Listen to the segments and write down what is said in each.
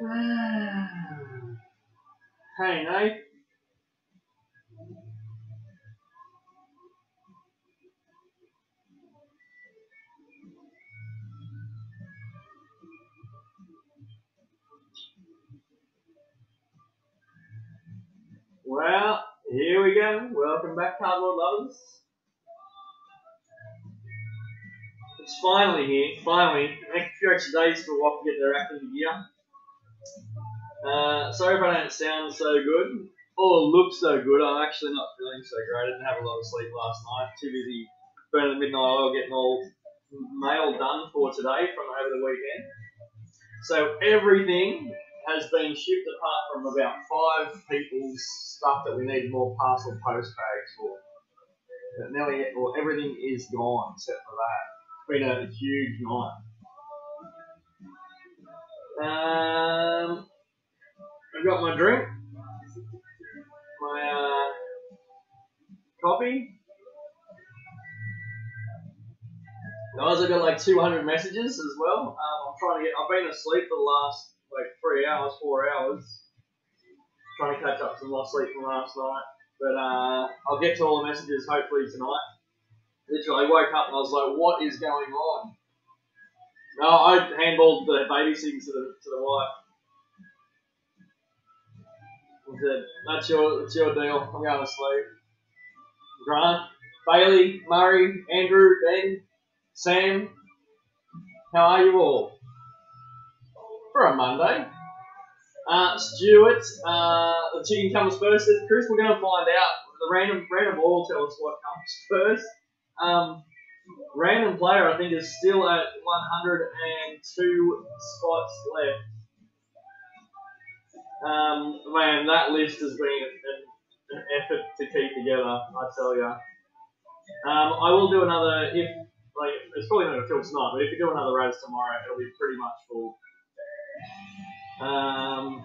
Ah. hey, Nate. Well, here we go. Welcome back, cardboard lovers. It's finally here. Finally, a few extra days for Wap to get their act into gear. Uh, sorry if I don't sound so good or look so good. I'm actually not feeling so great. I didn't have a lot of sleep last night. Too busy burning the midnight oil, getting all mail done for today from over the weekend. So everything has been shipped apart from about five people's stuff that we need more parcel post bags for. But nearly well, everything is gone except for that. It's been a huge night. Um, I've got my drink, my uh, coffee. Guys, I've got like 200 messages as well. Um, I'm trying to get. I've been asleep for the last like three hours, four hours, trying to catch up some lost sleep from last night. But uh, I'll get to all the messages hopefully tonight. Literally, I woke up and I was like, "What is going on?" No, I handballed the babysitting to the to the wife. I said, "That's your that's your deal. I'm going to sleep." Grant, Bailey, Murray, Andrew, Ben, Sam, how are you all? For a Monday. Uh, Stuart, uh, the chicken comes first. Chris, we're going to find out. The random random all tell us what comes first. Um, random player, I think, is still at 102 spots left. Um, man, that list has been an, an effort to keep together, I tell you. Um, I will do another if like it's probably not gonna fill tonight, but if you do another race tomorrow, it'll be pretty much full. Um,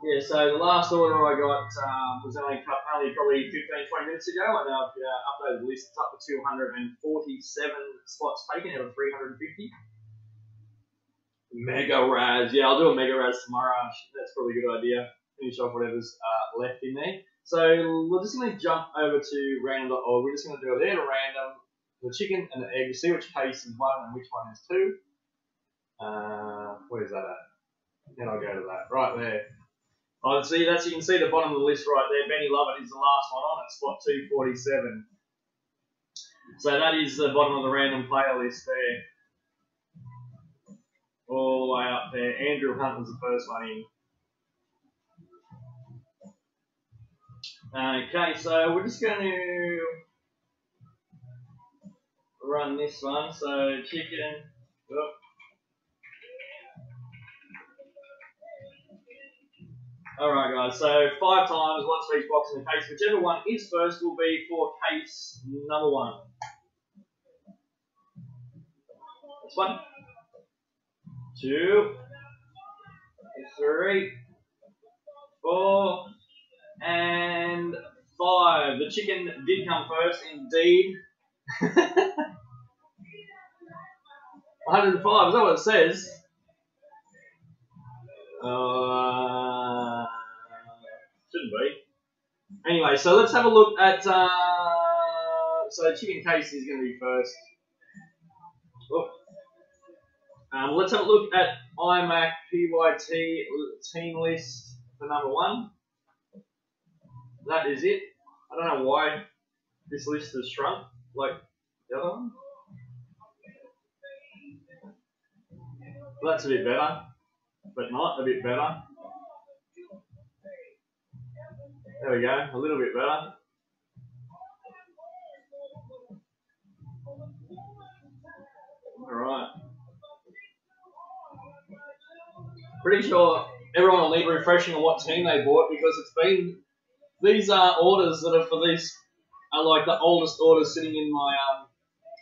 Yeah, so the last order I got um, was only, only probably 15, 20 minutes ago, and I've uh, updated the list. It's up to 247 spots taken out of 350. Mega Raz. Yeah, I'll do a Mega Raz tomorrow. That's probably a good idea. Finish off whatever's uh, left in there. So we're just going to jump over to random, or we're just going to do a to random, the chicken and the egg. See which case is one and which one is two. Uh, where's that at? Then I'll go to that. Right there. Oh, see, that's you can see the bottom of the list right there. Benny Lovett is the last one on at spot 247. So that is the bottom of the random player list there. All the way up there. Andrew Hunt was the first one in. Okay, so we're just going to run this one. So chicken. Whoop. Alright guys, so five times, one for each box in the case. Whichever one is first will be for case number one. This one. Two. Three. Four. And five. The chicken did come first, indeed. 105, is that what it says? Shouldn't be. Anyway, so let's have a look at. Uh, so chicken case is going to be first. Oop. Um, let's have a look at Immac PYT team list for number one. That is it. I don't know why this list has shrunk like the other one. That's a bit better but not a bit better. There we go, a little bit better. Alright. Pretty sure everyone will need refreshing on what team they bought because it's been these are orders that are for these are like the oldest orders sitting in my um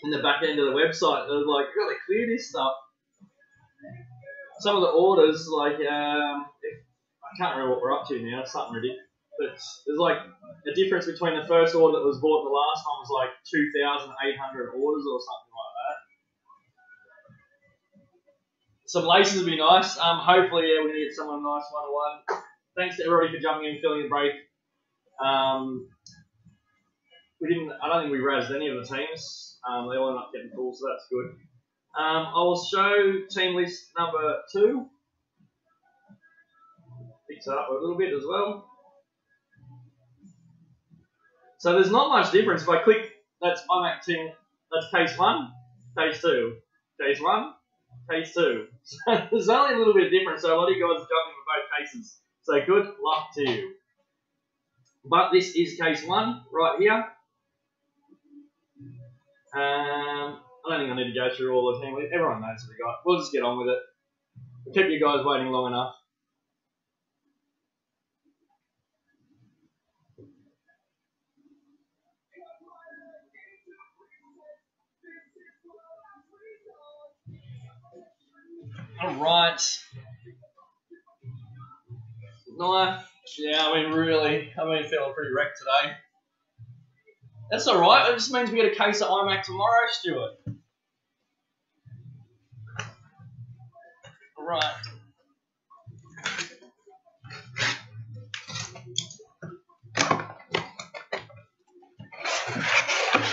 in the back end of the website. They're like, gotta clear this stuff. Some of the orders, like um, if, I can't remember what we're up to now. Something ridiculous. But there's like a difference between the first order that was bought the last one was like 2,800 orders or something like that. Some laces would be nice. Um, hopefully, yeah, we're gonna get someone nice one to one. Thanks to everybody for jumping in, filling the break. Um, we didn't. I don't think we razzed any of the teams. Um, they all ended up getting full, so that's good. Um, I will show team list number two. Fix it up a little bit as well. So there's not much difference. If I click, that's team, that's case one, case two, case one, case two. So there's only a little bit of difference. So a lot of you guys are jumping for both cases. So good luck to you. But this is case one right here. Um, I don't think I need to go through all the team. Everyone knows what we got. We'll just get on with it. We kept you guys waiting long enough. All right. Nice. Yeah, I mean, really, I mean, feeling pretty wrecked today. That's all right. It just means we get a case of Immac tomorrow, Stuart. All right.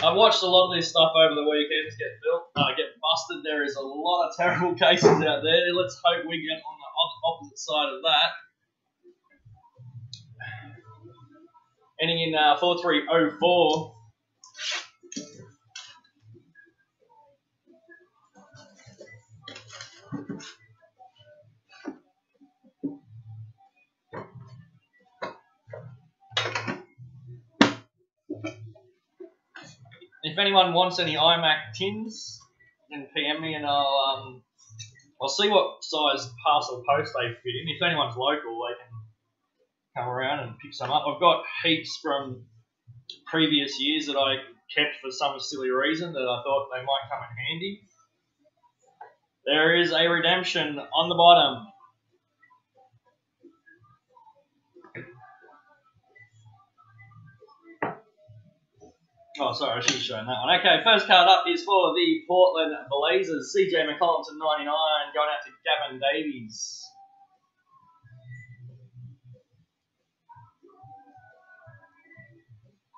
I watched a lot of this stuff over the weekends get built, uh, get busted. There is a lot of terrible cases out there. Let's hope we get on the opposite side of that. Ending in uh, 4304. If anyone wants any Immac tins, then PM me and I'll um, I'll see what size parcel post they fit in. If anyone's local, they can come around and pick some up. I've got heaps from previous years that I kept for some silly reason that I thought they might come in handy. There is a redemption on the bottom. Oh, sorry, I should have shown that one. Okay, first card up is for the Portland Blazers. CJ McCollum to 99, going out to Gavin Davies.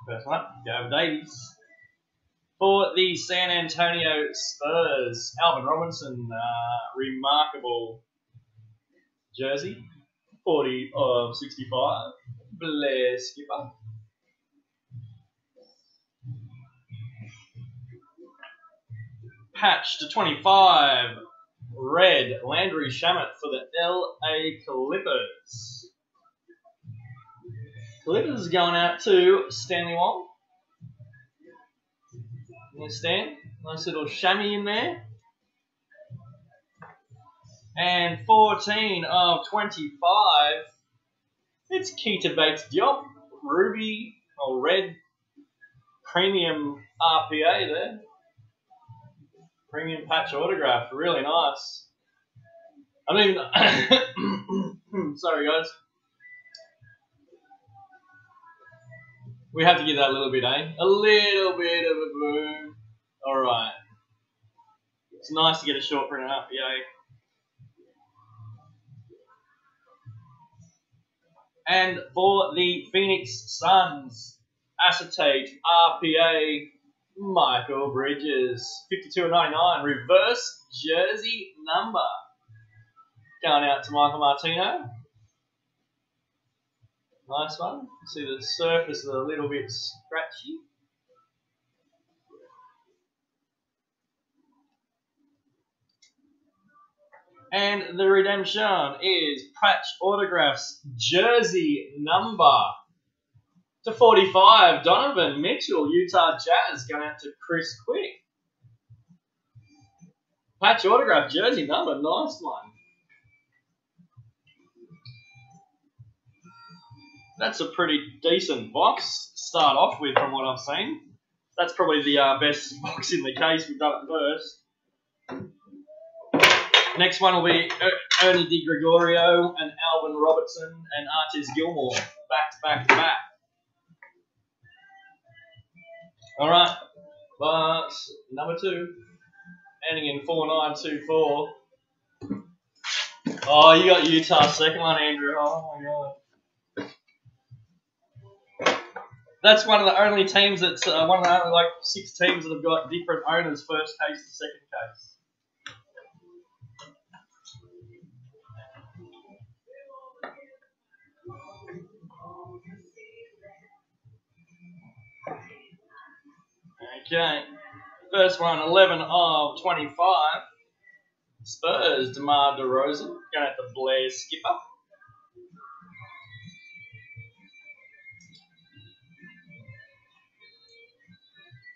First one up, Gavin Davies. For the San Antonio Spurs, Alvin Robinson, uh, remarkable jersey, 40 of 65. Blair Skipper. Patch to 25. Red Landry Shamet for the LA Clippers. Clippers going out to Stanley Wong. Understand? Nice little chamois in there. And 14 of 25. It's Keita Bates Diop. Ruby or red premium RPA there. Premium patch autograph. Really nice. I mean, sorry guys. We have to give that a little bit, eh? A little bit of a boom. Alright. It's nice to get a short print up, yay. And for the Phoenix Suns, acetate RPA Mikal Bridges, 52 and 99, reverse jersey number. Going out to Michael Martino. Nice one. See the surface is a little bit scratchy. And the redemption is Patch Autographs jersey number to 45. Donovan Mitchell, Utah Jazz, going out to Chris Quick. Patch autograph jersey number, nice one. That's a pretty decent box start off with from what I've seen. That's probably the uh, best box in the case. We've done it first. Next one will be uh, Ernie Di Gregorio and Alvin Robertson and Artis Gilmore back to back to back. All right, but number two, ending in four nine two four. Oh, you got Utah second one, Andrew. Oh my god. That's one of the only teams that's uh, one of the only like six teams that have got different owners. First case and second case. Okay. First one, 11 of 25. Spurs, DeMar DeRozan, going at the Blair skipper.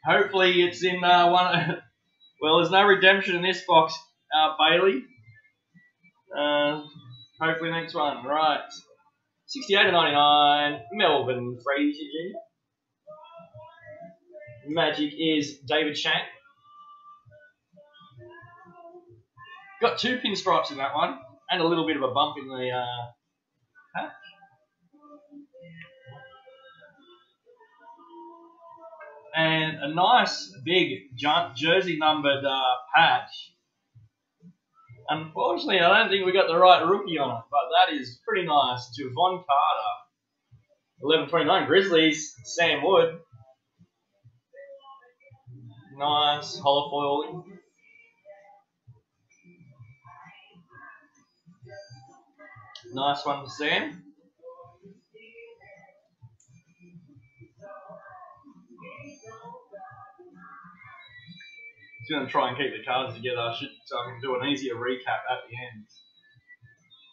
Hopefully it's in uh, one. well, there's no redemption in this box, uh, Bailey. Uh, hopefully next one. Right. 68 to 99, Melvin Frazier Jr. Magic is David Shank. Got two pinstripes in that one, and a little bit of a bump in the uh, patch. And a nice big jersey numbered uh, patch. Unfortunately, I don't think we got the right rookie on it, but that is pretty nice. Jevon Carter. 11.29 Grizzlies, Sam Wood. Nice holofoiling. Nice one, Sam. Just gonna try and keep the cards together. So I can do an easier recap at the end.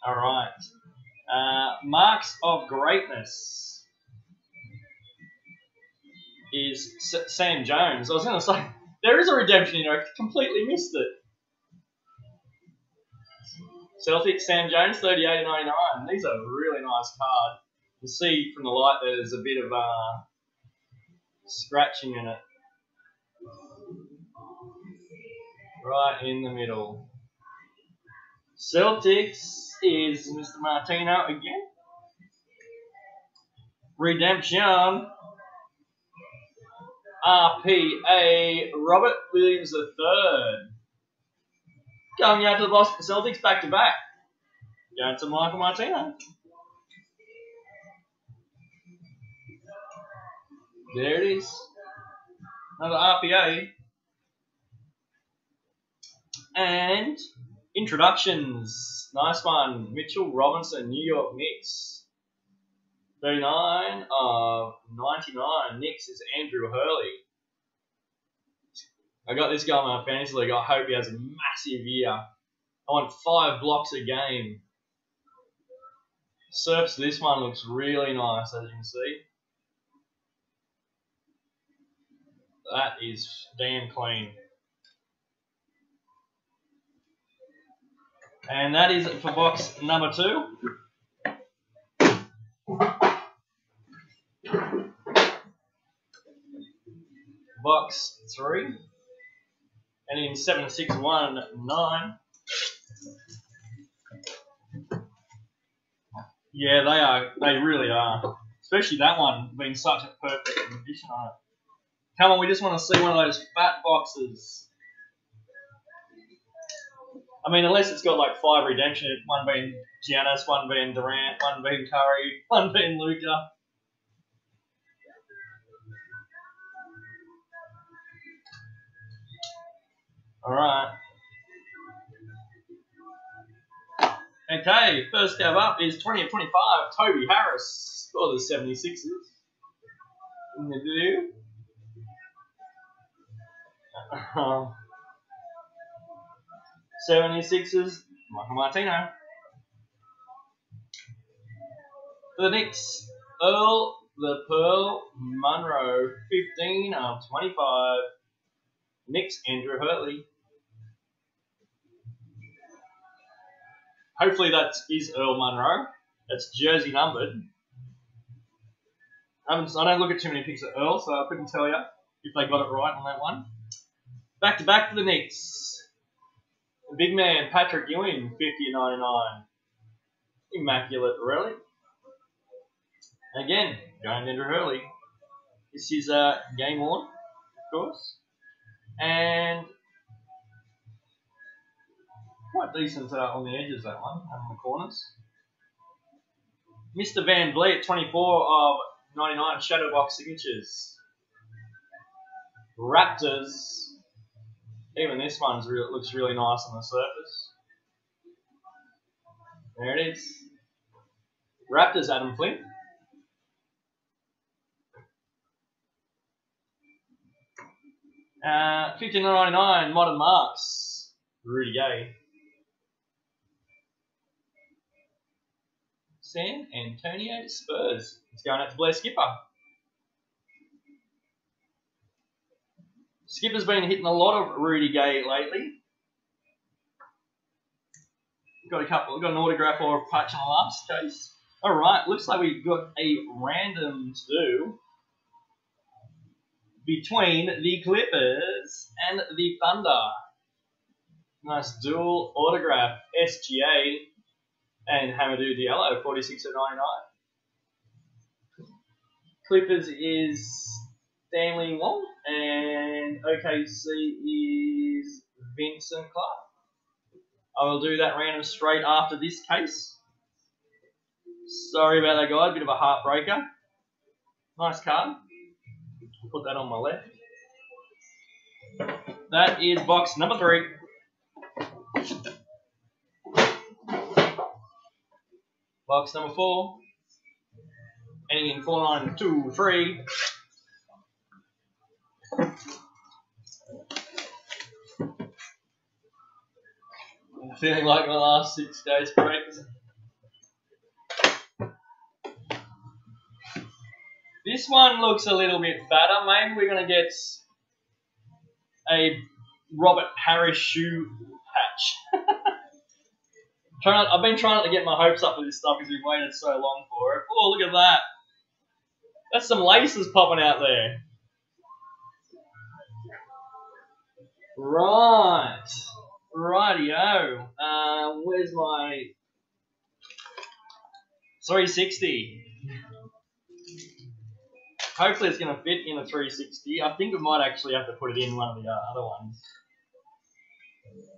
All right. Uh, marks of greatness is S- Sam Jones. I was gonna say there is a redemption. You know, completely missed it. Celtics, Sam Jones, 38 99. These are really nice card. You see from the light there's a bit of uh, scratching in it. Right in the middle. Celtics is Mr. Martino again. Redemption. RPA Robert Williams III. Going out to the Boston Celtics back to back. Going to Michael Martino. There it is. Another RPA. And introductions. Nice one. Mitchell Robinson, New York Knicks. 39 of 99. Knicks is Andrew Hurley. I got this guy in my fantasy league. I hope he has a massive year. I want five blocks a game. Surfs this one looks really nice, as you can see. That is damn clean. And that is it for box number two. Box three. And in 7619. Yeah, they are. They really are. Especially that one being such a perfect condition on it. Come on, we just want to see one of those fat boxes. I mean, unless it's got like five redemption, one being Giannis, one being Durant, one being Curry, one being Luka. All right. Okay, first cab up is 20 of 25, Toby Harris for the 76ers. In the view. Uh, 76ers, Michael Martino. For the Knicks, Earl the Pearl Monroe, 15 of 25. Knicks, Andrew Hurley. Hopefully that is Earl Monroe. That's jersey numbered. I don't look at too many pics of Earl, so I couldn't tell you if they got it right on that one. Back to back for the Knicks. Big man Patrick Ewing, 50 99. Immaculate relic. Again, going into Hurley. This is uh, game one, of course. And quite decent uh, on the edges, that one, on the corners. Mr. VanVleet, 24 of 99 Shadowbox signatures. Raptors. Even this one re looks really nice on the surface. There it is. Raptors, Adam Flynn. Uh, 15.99 Modern Marks, Rudy Gay. San Antonio Spurs. It's going out to Blair Skipper. Skipper's been hitting a lot of Rudy Gay lately. Got a couple, got an autograph or a patch on the last case. Alright, looks like we've got a random to do between the Clippers and the Thunder. Nice dual autograph, SGA and Hamidou Diallo, 46 at 99. Clippers is Stanley Wong, and OKC is Vincent Clark. I will do that random straight after this case. Sorry about that, guys. Bit of a heartbreaker. Nice card. Put that on my left. That is box number three. Box number four. In four nine two three. feeling like my last six days break. This one looks a little bit better. Maybe we're going to get a Robert Parish shoe patch. trying, I've been trying to get my hopes up with this stuff because we've waited so long for it. Oh, look at that. That's some laces popping out there. Right. Rightio. Uh, where's my 360? Hopefully it's going to fit in a 360. I think we might actually have to put it in one of the uh, other ones.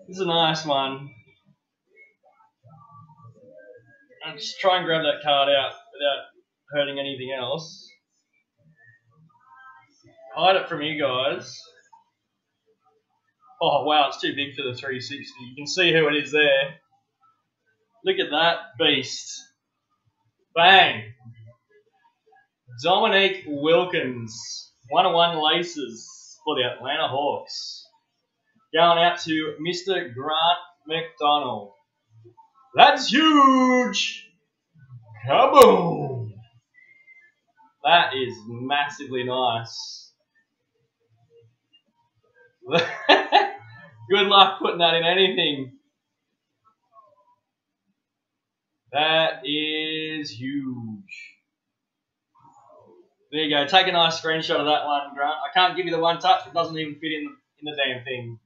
This is a nice one. I'll just try and grab that card out without hurting anything else. Hide it from you guys. Oh wow, it's too big for the 360. You can see who it is there. Look at that beast. Bang! Dominique Wilkins, 101 laces for the Atlanta Hawks. Going out to Mr. Grant McDonald. That's huge! Kaboom! That is massively nice. Good luck putting that in anything. That is huge. There you go. Take a nice screenshot of that one, Grant. I can't give you the one touch. It doesn't even fit in in the damn thing.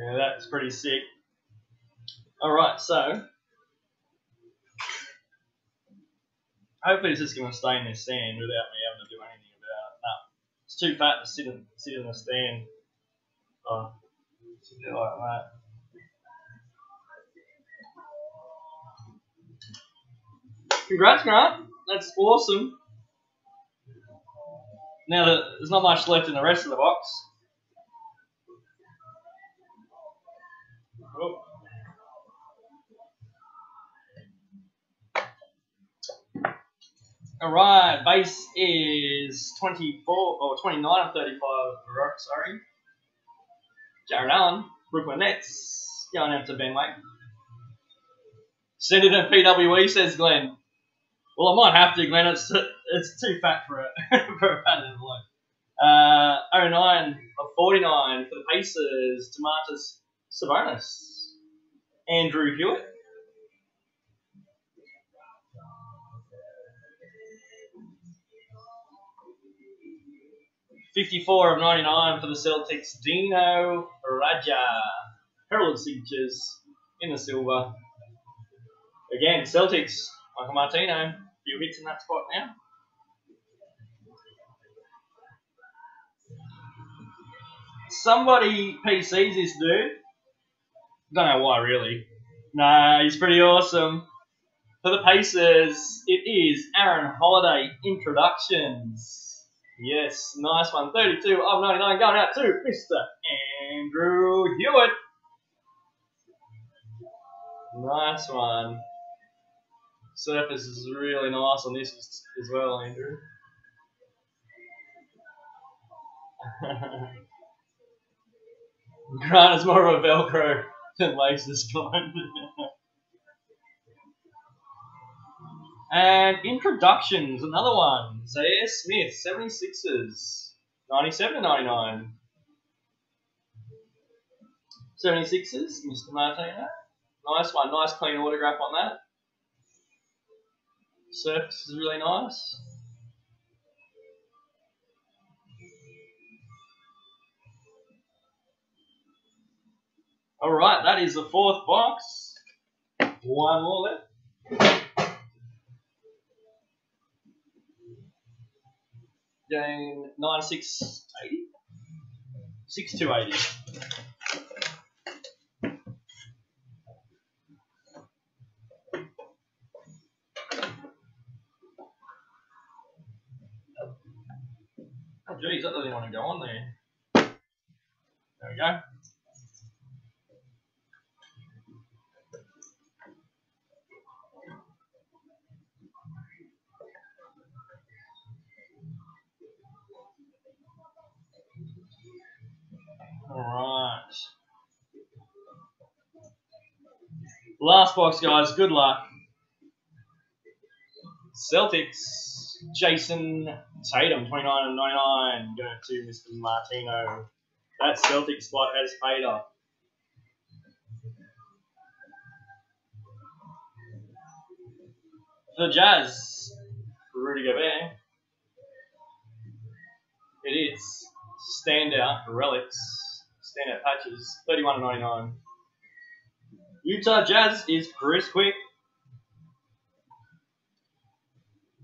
Yeah, that's pretty sick. Alright, so. Hopefully it's just going to stay in this stand without me having to do anything about it. No, it's too fat to sit in, sit in the stand. Oh, like that. Congrats, Grant. That's awesome. Now that there's not much left in the rest of the box. Alright, base is 24 or 29 of 35, sorry. Jarrett Allen, Brooklyn Nets, going out to Ben Wake. Send it in PWE, says Glenn. Well, I might have to, Glenn. It's it's too fat for it for a fat envelope. Uh, 09 of 49 for the Pacers, Domantas Sabonis. Andrew Hewitt. 54 of 99 for the Celtics. Dino Radja. Herald signatures in the silver. Again, Celtics. Michael Martino. Few hits in that spot now. Somebody PCs this dude. Don't know why, really. Nah, he's pretty awesome. For the Pacers, it is Aaron Holiday introductions. Yes, nice one. 32 of 99 going out to Mr. Andrew Hewitt. Nice one. Surface is really nice on this as well, Andrew. Grant is more of a Velcro laces kind. and introductions, another one. Zhaire Smith, 76ers. 97 to 99. 76ers, Mr. Martino. Nice one, nice clean autograph on that. Surface is really nice. All right, that is the fourth box. One more left. Game 9680. 6280. Oh, geez, that doesn't want to go on there. There we go. Alright. Last box, guys. Good luck. Celtics. Jayson Tatum, 29 and 99. Going to Mr. Martino. That Celtic spot has paid off. The Jazz, Rudy Gobert. It is standout relics, standout patches, 31 and 99. Utah Jazz is Chris Quick.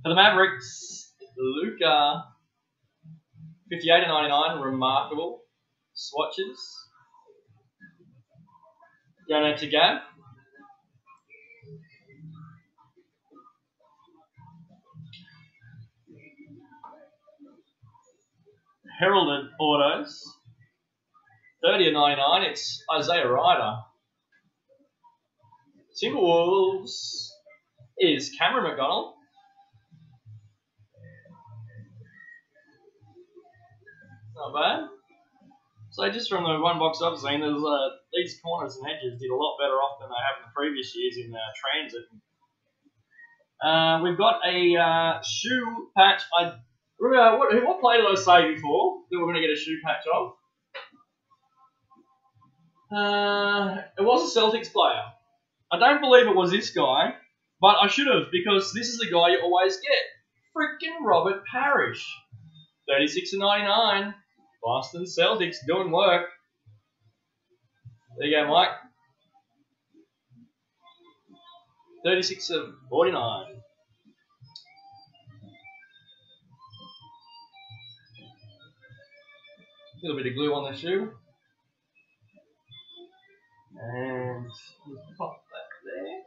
For the Mavericks, Luka, 58 and 99, remarkable swatches. Going out to Gav. heralded autos. 30 of 99, it's Isaiah Rider. Timberwolves is Cameron McDonald. Not bad. So just from the one box I've seen, there's uh, these corners and edges did a lot better off than they have in the previous years in uh, transit. Uh, we've got a uh, shoe patch. I Remember, what, what player did I say before that we're going to get a shoe patch of? Uh, it was a Celtics player. I don't believe it was this guy, but I should have because this is the guy you always get. Freaking Robert Parish. 36 and 99. Boston Celtics doing work. There you go, Mike. 36 of 49. A little bit of glue on the shoe. And pop that there.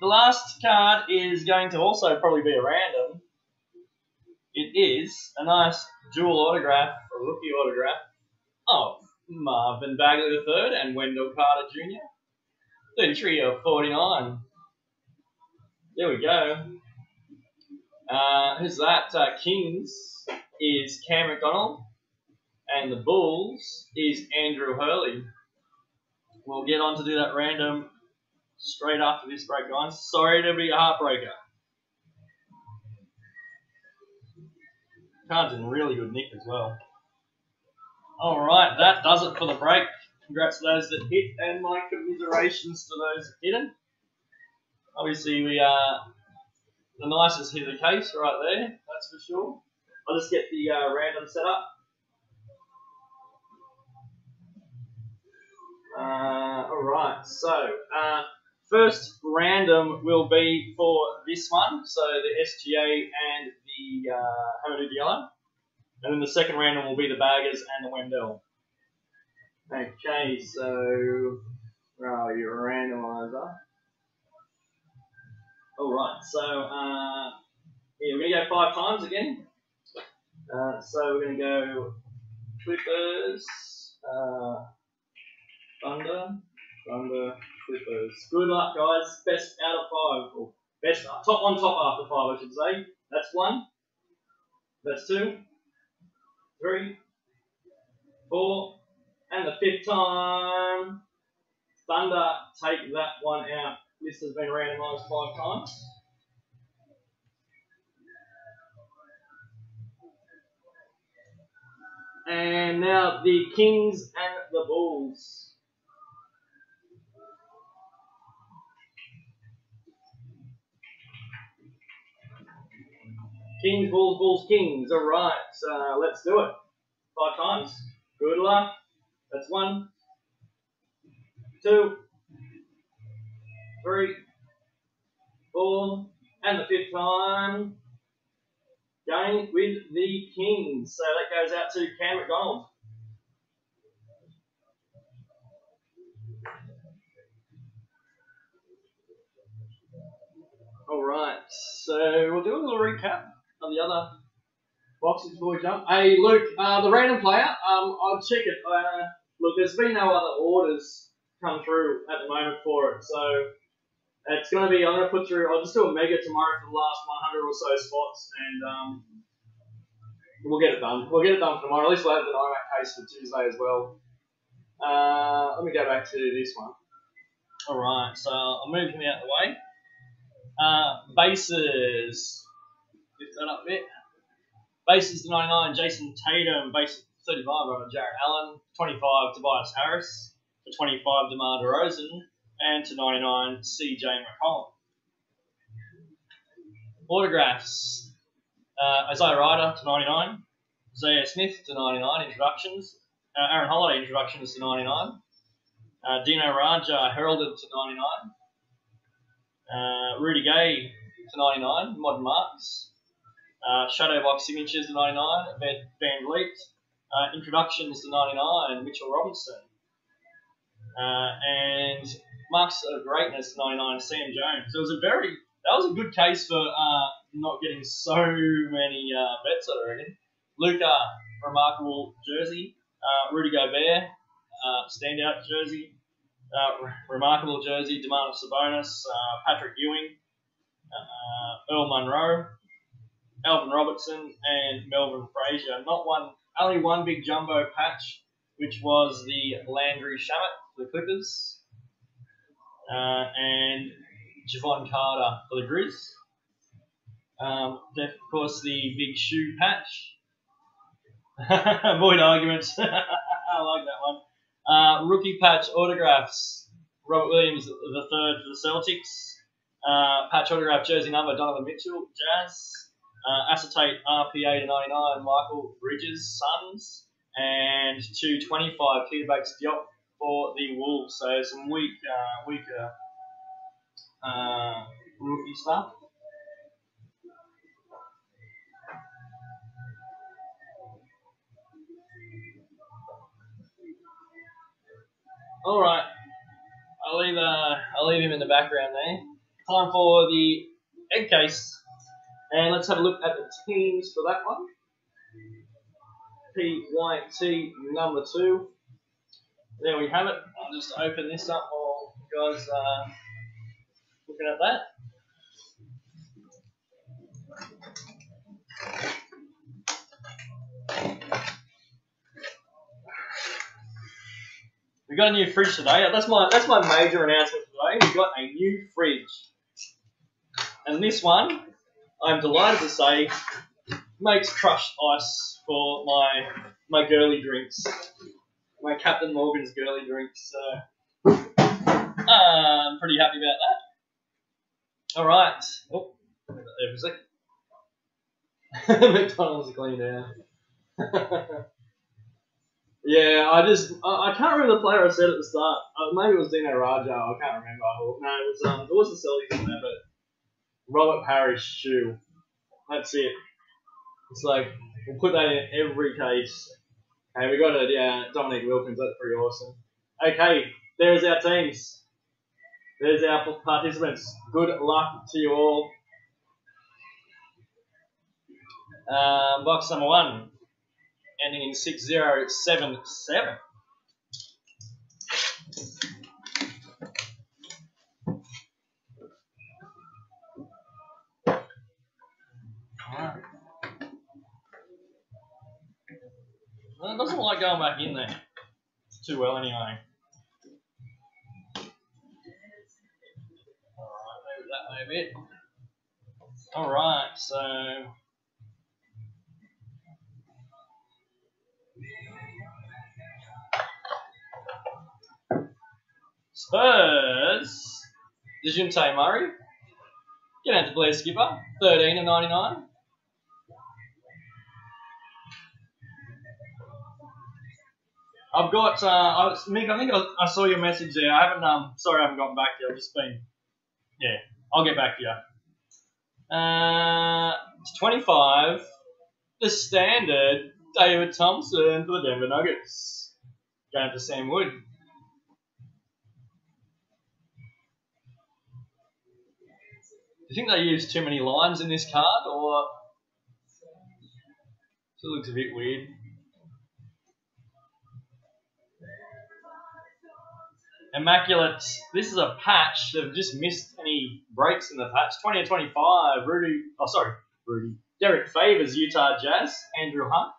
The last card is going to also probably be a random. It is a nice dual autograph, a rookie autograph of Marvin Bagley III and Wendell Carter Jr. 33 of 49. There we go. Uh, who's that? Uh, Kings is Cam McDonald and the Bulls is Andrew Hurley. We'll get on to do that random straight after this break, guys. Sorry to be a heartbreaker. Card's in really good nick as well. Alright, that does it for the break. Congrats to those that hit, and my commiserations to those that didn't. Obviously, we are the nicest hit of the case right there, that's for sure. I'll just get the uh, random set up. Uh, alright, so uh, first random will be for this one, so the SGA and the uh, Hammerhead Yellow. And then the second random will be the Baggers and the Wendell. Okay, so where are you, randomizer? Alright, so uh, yeah, we're going to go five times again. Uh, so we're going to go Clippers, uh, Thunder, Thunder, Clippers. Good luck, guys. Best out of five. Or best uh, top one, top after five, I should say. That's one. That's two. Three. Four. And the fifth time. Thunder, take that one out. This has been randomised five times. And now the Kings and the Bulls. Kings, Bulls, Bulls, Kings. All right, uh, let's do it. Five times. Good luck. That's one, two, three, four, and the fifth time. Going with the Kings. So that goes out to Cam McDonald. Alright, so we'll do a little recap of the other boxes before we jump. Hey, Luke, uh, the random player, um, I'll check it. Uh, look, there's been no other orders come through at the moment for it, so it's going to be, I'm going to put through, I'll just do a mega tomorrow for the last 100 or so spots, and um, we'll get it done. We'll get it done for tomorrow. At least we'll have the Immac case for Tuesday as well. Uh, let me go back to this one. Alright, so I'll move him out of the way. Uh, bases. Lift that up a bit. Bases to 99, Jayson Tatum. Base 35, on Jarrett Allen. 25, Tobias Harris. To 25, DeMar DeRozan. And to 99, CJ McCollum. Autographs. Uh, Isaiah Rider to 99. Zhaire Smith to 99, introductions. Uh, Aaron Holiday introductions to 99. Uh, Dino Radja, heralded to 99. Uh, Rudy Gay to 99, modern marks. Uh, Shadowbox signatures to 99, Van, VanVleet. Uh, introductions to 99, Mitchell Robinson. Uh, and marks of greatness 99, Sam Jones. So It was a very, that was a good case for uh, not getting so many uh, bets, I reckon. Luka, remarkable jersey. Uh, Rudy Gobert, uh, standout jersey. Uh, remarkable jersey, Domantas Sabonis, uh, Patrick Ewing, Earl Monroe, Alvin Robertson, and Melvin Frazier. Not one, only one big jumbo patch, which was the Landry Shamet for the Clippers, uh, and Jevon Carter for the Grizz. Um, of course, the big shoe patch. Avoid arguments. I like that one. Uh, rookie patch autographs. Robert Williams, the third for the Celtics. Uh, patch autograph jersey number Donovan Mitchell, Jazz. Uh, acetate RPA to 99, Mikal Bridges, Suns. And 225 Keita Bates Diop for the Wolves. So some weak, uh, weaker uh, rookie stuff. All right, I'll leave uh, I'll leave him in the background there. Time for the egg case, and let's have a look at the teams for that one. PYT number two. There we have it. I'll just open this up while you guys are looking at that. We got a new fridge today. That's my that's my major announcement today. We got a new fridge, and this one, I'm delighted to say, makes crushed ice for my my girly drinks, my Captain Morgan's girly drinks. So uh, I'm pretty happy about that. All right. Oh, there for a. McDonald's cleaned out. Yeah, I just I, I can't remember the player I said at the start. Uh, maybe it was Dino Radja. I can't remember. No, it was um, it was the Celtics in there, but Robert Parish shoe. That's it. It's like we'll put that in every case. Okay, we got it. Yeah, Dominique Wilkins. That's pretty awesome. Okay, there's our teams. There's our participants. Good luck to you all. Um, box number one, ending in 6077. Alright. Well, it doesn't like going back in there too well anyway. Alright, move that way a bit. Alright, so Spurs. Dejounte Murray. Get out to Blair Skipper. 13 and 99. I've got, uh, I, Mick, I think I, I, saw your message there. I haven't, um, sorry I haven't gotten back to you. I've just been, yeah, I'll get back to you. Uh, 25. The standard, David Thompson for the Denver Nuggets. Going to Sam Wood. Do you think they use too many lines in this card, or it looks a bit weird? Immaculate. This is a patch. They've just missed any breaks in the patch. 20 and 25. Rudy. Oh, sorry. Rudy. Derrick Favors, Utah Jazz. Andrew Hunt.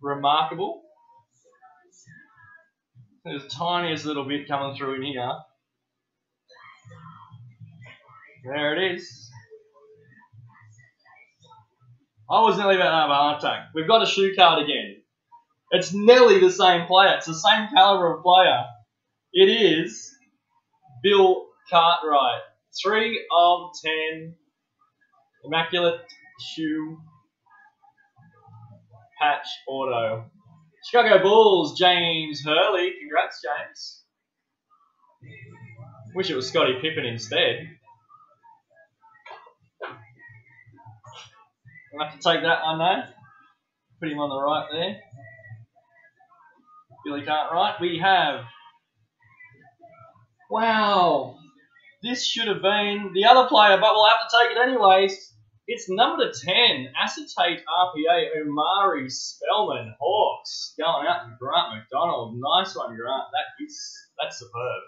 Remarkable. There's the tiniest little bit coming through in here. There it is. I was nearly about to have a heart attack. We've got a shoe card again. It's nearly the same player. It's the same caliber of player. It is Bill Cartwright. Three of ten. Immaculate shoe patch auto. Chicago Bulls, James Hurley. Congrats, James. Wish it was Scottie Pippen instead. I'll have to take that one though. Put him on the right there. Billy Cartwright. We have. Wow. This should have been the other player, but we'll have to take it anyways. It's number 10, Acetate RPA Omari Spellman Hawks. Going out to Grant McDonald. Nice one, Grant. That is that's superb.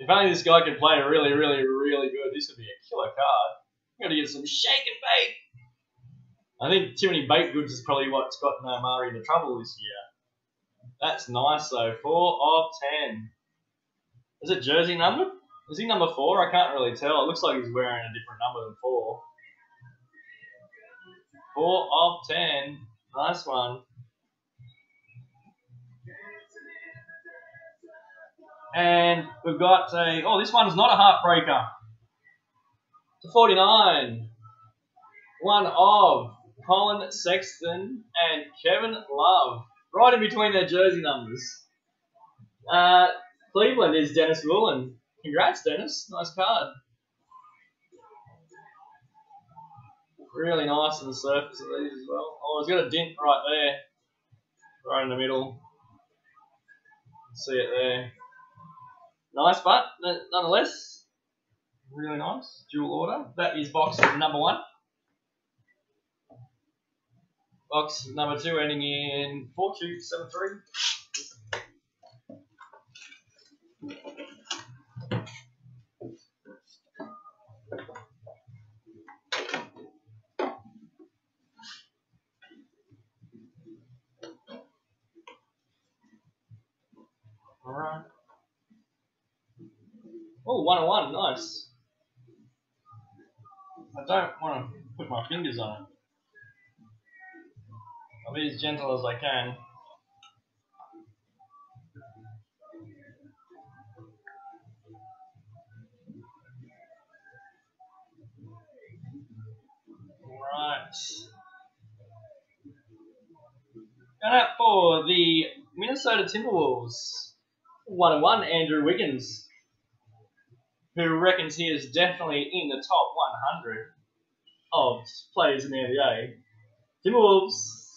If only this guy could play really, really, really good, this would be a killer card. To get some shake and bake. I think too many baked goods is probably what's gotten Omari into trouble this year. That's nice though. Four of ten. Is it jersey number? Is he number four? I can't really tell. It looks like he's wearing a different number than four. Four of ten. Nice one. And we've got a. Oh, this one's not a heartbreaker. To 49. One of Collin Sexton and Kevin Love, right in between their jersey numbers. Uh, Cleveland is Dennis Woolen. Congrats, Dennis. Nice card. Really nice on the surface of these as well. Oh, it's got a dent right there. Right in the middle. See it there. Nice, but nonetheless, really nice. Dual order. That is box number one. Box number two ending in 4273. Alright. Oh, 101, nice. I don't want to put my fingers on it. I'll be as gentle as I can. Right. And up for the Minnesota Timberwolves. One and one, Andrew Wiggins, who reckons he is definitely in the top 100 of players in the NBA. Timberwolves.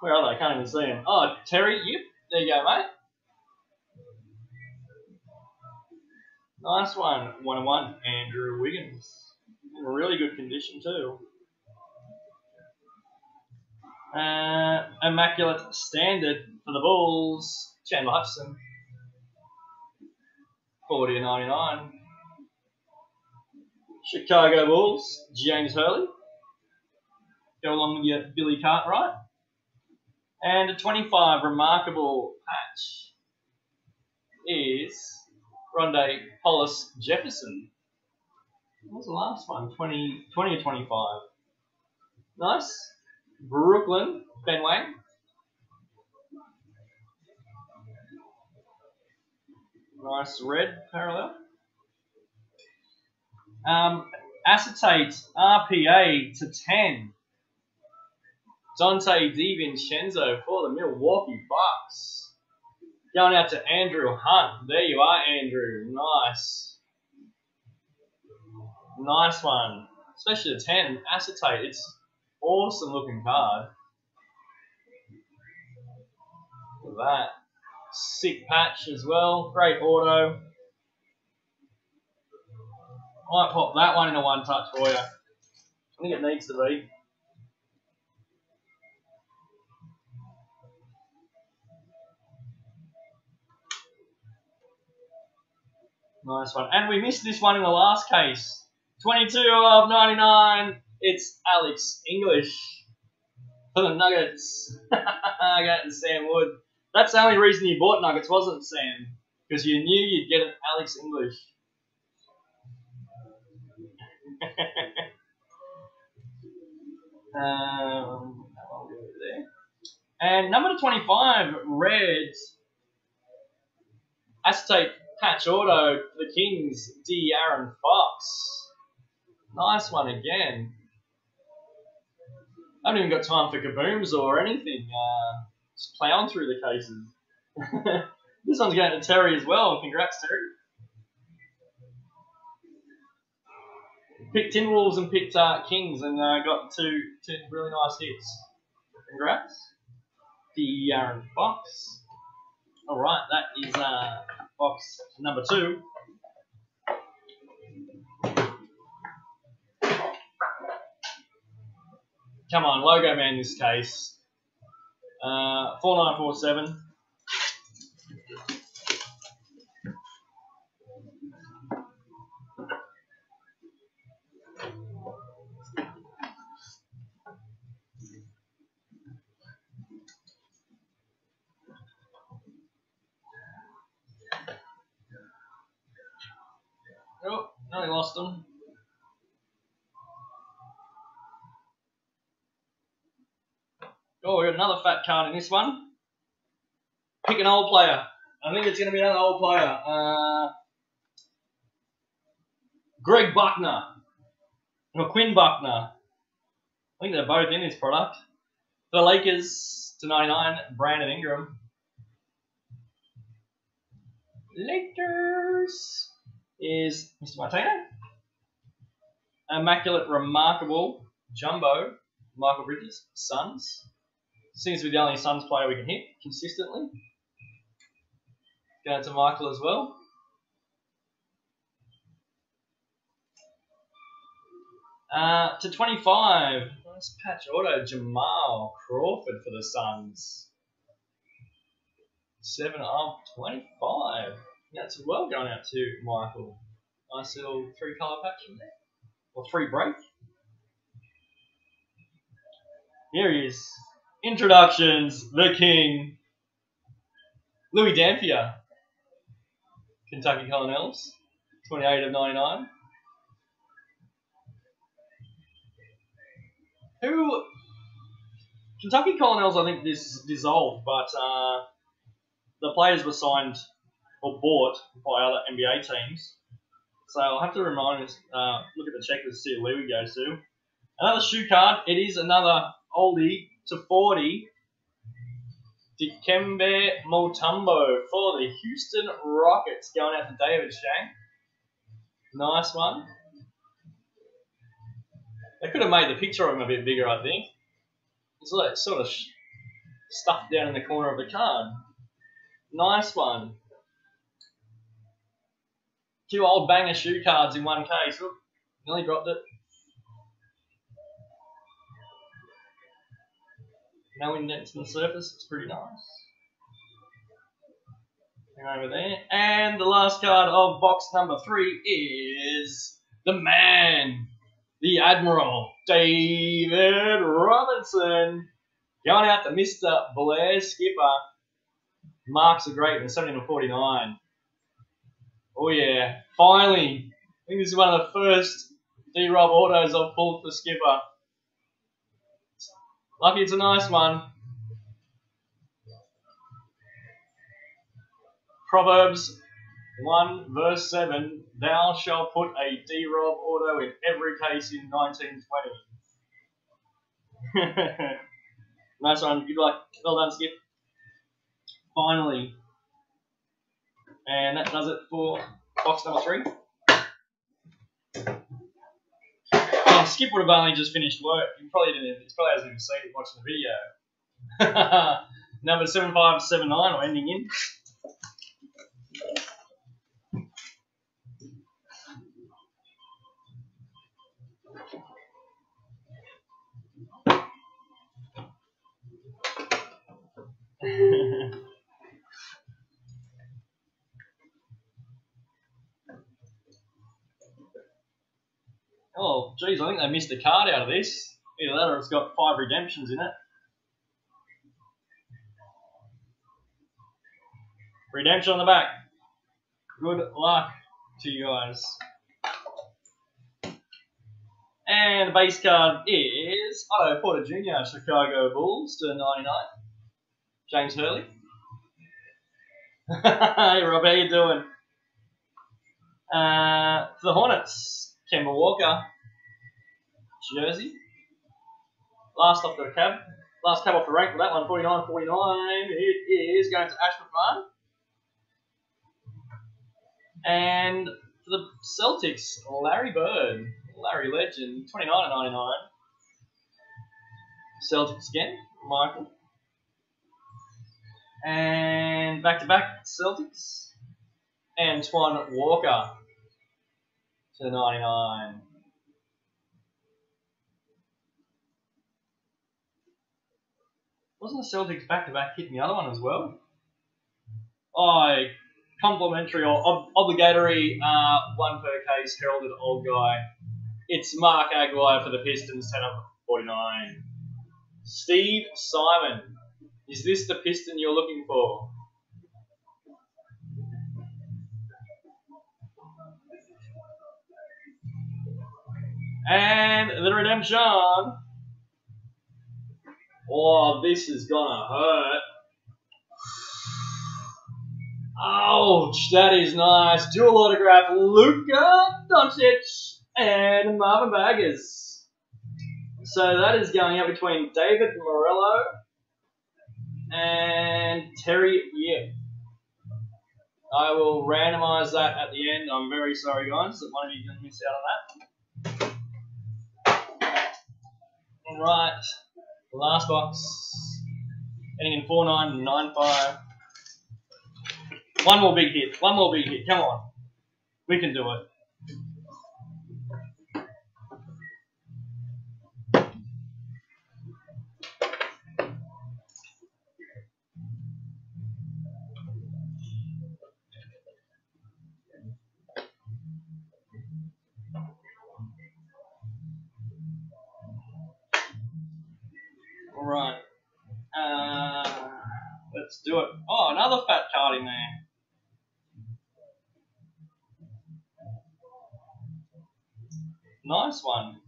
Where are they? I can't even see him. Oh, Terry, yep. There you go, mate. Nice one. One and one, Andrew Wiggins. In really good condition, too. Uh, immaculate standard for the Bulls, Chandler Hutchison. 40 to 99. Chicago Bulls, James Hurley. Go along with your Billy Cartwright. And a 25 remarkable patch is Rondae Hollis Jefferson. What was the last one? 20, 20 or 25. Nice. Brooklyn, Ben Wang. Nice red parallel. Um, acetate RPA to 10. Donte DiVincenzo for the Milwaukee Bucks. Going out to Andrew Hunt. There you are, Andrew. Nice. Nice one. Especially the 10. Acetate. It's awesome looking card. Look at that. Sick patch as well. Great auto. I might pop that one in a one touch for you. I think it needs to be. Nice one. And we missed this one in the last case. 22 of 99. It's Alex English for the Nuggets. I got to Sam Wood. That's the only reason you bought Nuggets, wasn't it, Sam? Because you knew you'd get an Alex English. um, and number 25, red acetate patch auto for the Kings, De'Aaron Fox. Nice one again. I haven't even got time for kabooms or anything. Uh, just plowing through the cases. this one's going to Terry as well. Congrats, Terry. Picked Timberwolves and picked uh, Kings and uh, got two, two really nice hits. Congrats. De'Aaron Fox. Alright, that is uh, box number two. Come on, Logo Man this case. Uh, 4947. Oh, nearly lost them. Oh, got card in this one. Pick an old player. I think it's going to be another old player. Uh, Greg Buckner. Or Quinn Buckner. I think they're both in this product. The Lakers to 99, Brandon Ingram. Lakers is Mr. Martino. Immaculate, remarkable, jumbo, Mikal Bridges, Suns. Seems to be the only Suns player we can hit consistently. Going to Michael as well. Uh, to 25, nice patch auto, Jamal Crawford for the Suns. 7 of 25. That's well going out to Michael. Nice little three colour patch in there. Or three break. Here he is. Introductions, the king. Louie Dampier. Kentucky Colonels. 28 of 99. Who Kentucky Colonels I think this dissolved, but uh, the players were signed or bought by other NBA teams. So I'll have to remind us, uh, look at the checklist to see who Louis goes to. Another shoe card. It is another oldie to 40. Dikembe Mutombo for the Houston Rockets going out to David Shank. Nice one. They could have made the picture of him a bit bigger, I think. It's like sort of stuffed down in the corner of the card. Nice one. Two old banger shoe cards in one case. Oop, nearly dropped it. No indents in the surface. It's pretty nice. Hang over there. And the last card of box number three is the man, the Admiral, David Robinson. Going out to Mr. Blair Skipper. Marks are great with 17 49. Oh yeah, finally. I think this is one of the first D-Rob autos I've pulled for Skipper. Lucky it's a nice one. Proverbs 1 verse 7 Thou shalt put a D-Rob auto in every case in 1920. nice one. Good luck. Well done, Skip. Finally. And that does it for box number three. Skip would have only just finished work. He probably didn't. He probably hasn't even seen it watching the video. Number seven five seven nine or ending in. oh, geez, I think they missed a card out of this. Either that or it's got five redemptions in it. Redemption on the back. Good luck to you guys. And the base card is Otto Porter Jr., Chicago Bulls to 99. James Hurley. hey Rob, how you doing? Uh, for the Hornets, Kemba Walker, jersey. Last off the cab, last cab off the rank for that one, 49 49. It is going to Ashford Farm. And for the Celtics, Larry Bird, Larry Legend, 29 99. Celtics again, Michael. And back to back Celtics. Antoine Walker to 99. Wasn't the Celtics back to back hitting the other one as well? Oh, complimentary or ob- obligatory uh, one per case heralded old guy. It's Mark Aguirre for the Pistons, 10 up 49. Steve Simon is this the piston you're looking for? And the redemption. Oh, this is gonna hurt. Ouch, that is nice. Dual autograph Luka Doncic and Marvin Bagley. So that is going up between David Morello and Terry Yip. I will randomise that at the end. I'm very sorry, guys, that one of you going to miss out on that. Right, last box, ending in 4995. One more big hit. One more big hit. Come on. We can do it. Nice one.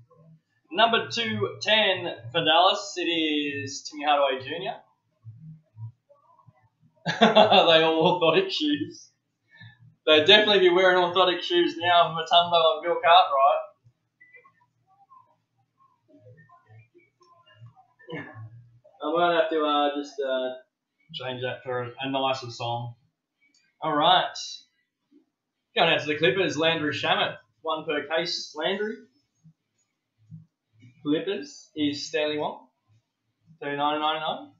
Number 210 for Dallas, it is Timmy Hardaway Jr. they all orthotic shoes. They'd definitely be wearing orthotic shoes now for Mutombo and Bill Cartwright. I might have to uh, just uh, Change that for a, a nicer song. All right. Going out to the Clippers, Landry Shamet. One per case, Landry. Clippers is Stanley Wong. Thirty nine ninety nine.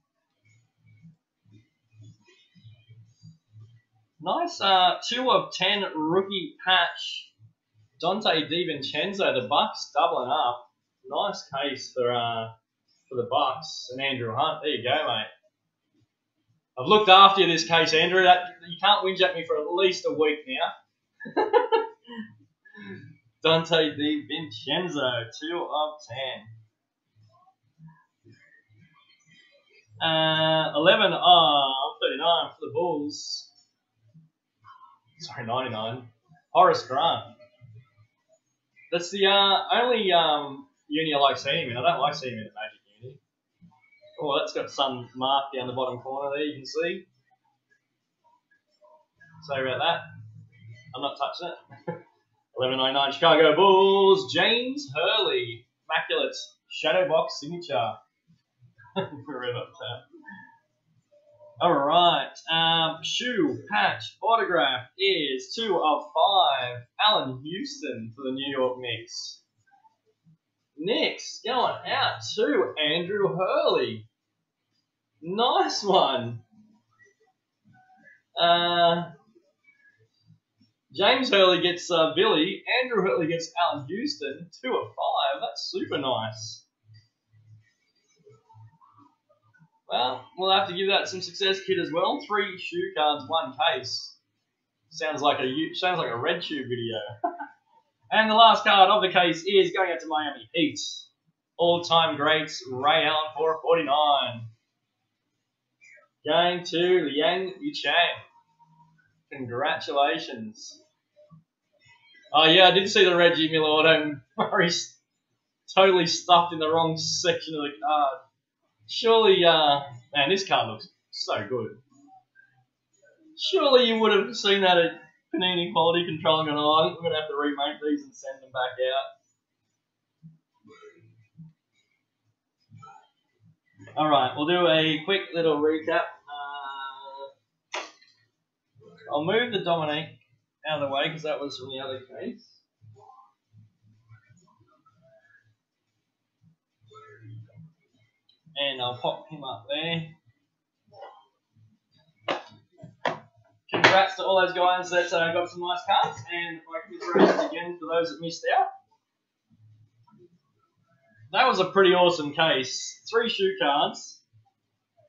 Nice uh, two of ten rookie patch. Donte DiVincenzo, the Bucks doubling up. Nice case for uh, for the Bucks and Andrew Hunt. There you go, mate. I've looked after you this case, Andrew. That you can't whinge at me for at least a week now. Donte DiVincenzo, two of ten. Uh, 11 of 39 for the Bulls. Sorry, 99. Horace Grant. That's the uh, only um, uni I like seeing him in. I don't like seeing him in the Magic uni. Oh, that's got some mark down the bottom corner there, you can see. Sorry about that. I'm not touching it. 11.99 Chicago Bulls. James Hurley. Immaculate shadow box signature. Forever. All right. Um, shoe patch autograph is two of five. Allan Houston for the New York Knicks. Knicks going out to Andrew Hurley. Nice one. Uh, James Hurley gets uh, Billy. Andrew Hurley gets Allan Houston. Two of five. That's super nice. Well, we'll have to give that some success, kid, as well. Three shoe cards, one case. Sounds like a sounds like a red shoe video. and the last card of the case is going out to Miami Heat. All-time greats, Ray Allen for 49. Going to Liang Yuchang. Congratulations. Oh yeah, I did see the Reggie Miller auto. Murray's totally stuffed in the wrong section of the card. Surely, uh, man, this card looks so good. Surely you would have seen that at Panini Quality Control and oh, I think we're to have to remake these and send them back out. Alright, we'll do a quick little recap. Uh, I'll move the Dominique out of the way because that was from the other case. and I'll pop him up there. Congrats to all those guys that uh, got some nice cards, and congratulations again for those that missed out. That was a pretty awesome case. Three shoe cards,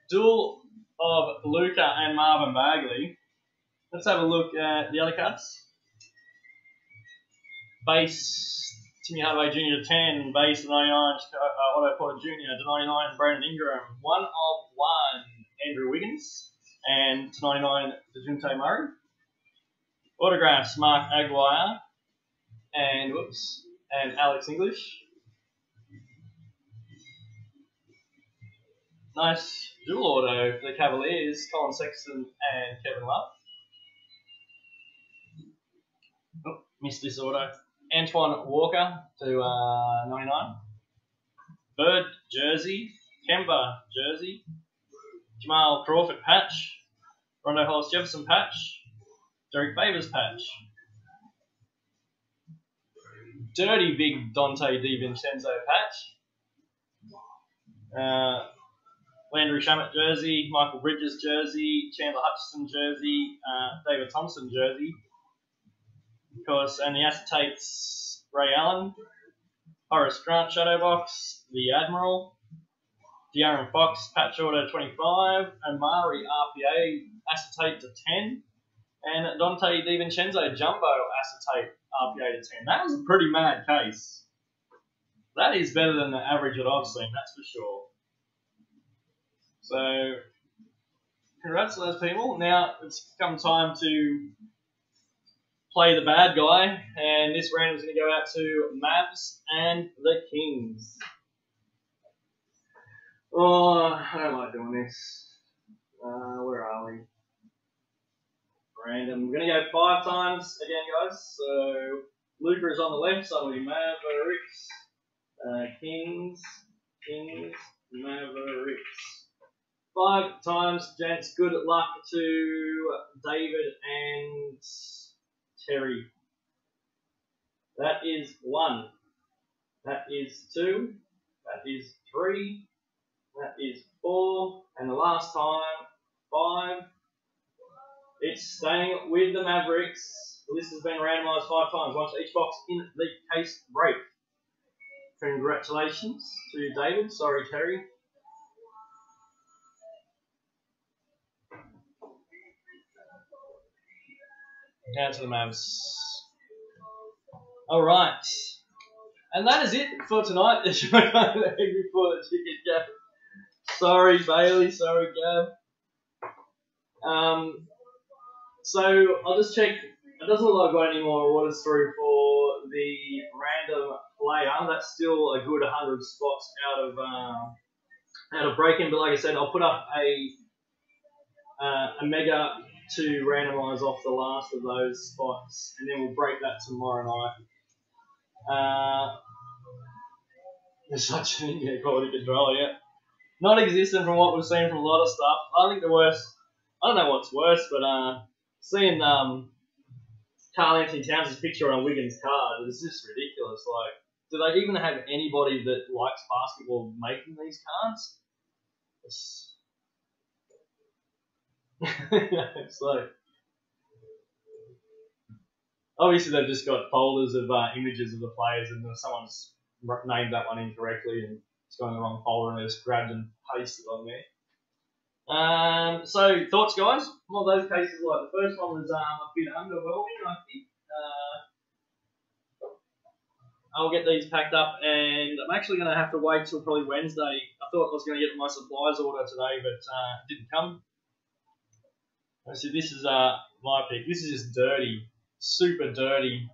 duel of Luka and Marvin Bagley. Let's have a look at the other cards. Base Timmy Hardaway Jr. to 10, base to 99, uh, Otto Porter Jr. to 99, Brandon Ingram. One of one, Andrew Wiggins. And to 99, Dejounte Murray. Autographs, Mark Aguirre. And, whoops, and Alex English. Nice dual auto for the Cavaliers, Collin Sexton and Kevin Love. Oh, missed this auto. Antoine Walker to uh, 99. Bird jersey. Kemba jersey. Jamal Crawford patch. Rondae Hollis Jefferson patch. Derrick Favors patch. Dirty big Donte DiVincenzo patch. Uh, Landry Shamet jersey, Mikal Bridges jersey, Chandler Hutchison jersey, uh, David Thompson jersey, and the acetates Ray Allen, Horace Grant Shadow Box, the Admiral, De'Aaron Fox Patch Order 25, Omari RPA Acetate to 10, and Donte DiVincenzo Jumbo Acetate RPA to 10. That was a pretty mad case. That is better than the average that I've seen, that's for sure. So, congrats to those people. Now it's come time to play the bad guy, and this round is going to go out to Mavs and the Kings. Oh, I don't like doing this. Uh, where are we? Random. We're going to go five times again, guys. So, Luka is on the left, so it'll Mavericks, uh, Kings, Kings, Mavericks. Five times, gents. Good luck to David and Terry. That is one. That is two. That is three. That is four. And the last time, five. It's staying with the Mavericks. The list has been randomised five times, once each box in the case break. Congratulations to David. Sorry, Terry. Down to the Mavs. Alright. And that is it for tonight. The chicken. Sorry, Bailey. Sorry, Gav. Um, so I'll just check. It doesn't look like I've got any more orders through for the random player. That's still a good 100 spots out of um, out of breaking. But like I said, I'll put up a uh, a mega to randomise off the last of those spots, and then we'll break that tomorrow night. Uh, there's such an yeah, quality controller, yeah. Not existent from what we've seen from a lot of stuff. I think the worst, I don't know what's worse, but uh, seeing um, Karl-Anthony Towns' picture on Wiggins' card is just ridiculous. Like, do they even have anybody that likes basketball making these cards? It's, it's like obviously they've just got folders of uh, images of the players, and someone's named that one incorrectly and it's gone in the wrong folder, and they just grabbed and pasted on there. Um, so thoughts, guys? Well, those cases like the first one was um, a bit underwhelming, I think. Uh, I'll get these packed up, and I'm actually going to have to wait till probably Wednesday. I thought I was going to get my supplies order today, but uh, it didn't come. So this is uh, my pick. This is just dirty, super dirty.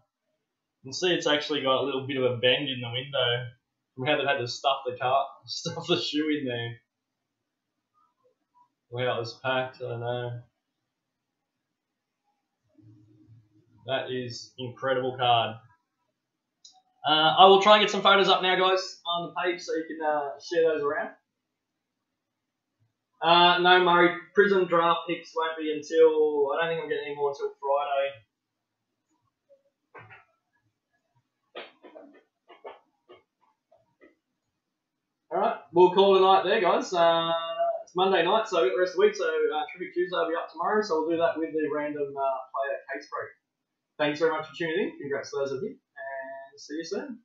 You can see it's actually got a little bit of a bend in the window from how they've had to stuff the car, stuff the shoe in there. Wow, it was packed. I don't know. That is incredible card. Uh, I will try and get some photos up now, guys, on the page so you can uh, share those around. Uh, no, Murray, Prizm draft picks won't be until, I don't think I'm getting any more until Friday. Alright, we'll call it a night there, guys. Uh, it's Monday night, so we've got the rest of the week, so uh, Trivia Tuesday will be up tomorrow, so we'll do that with the random uh, player case break. Thanks very much for tuning in. Congrats to those of you, and see you soon.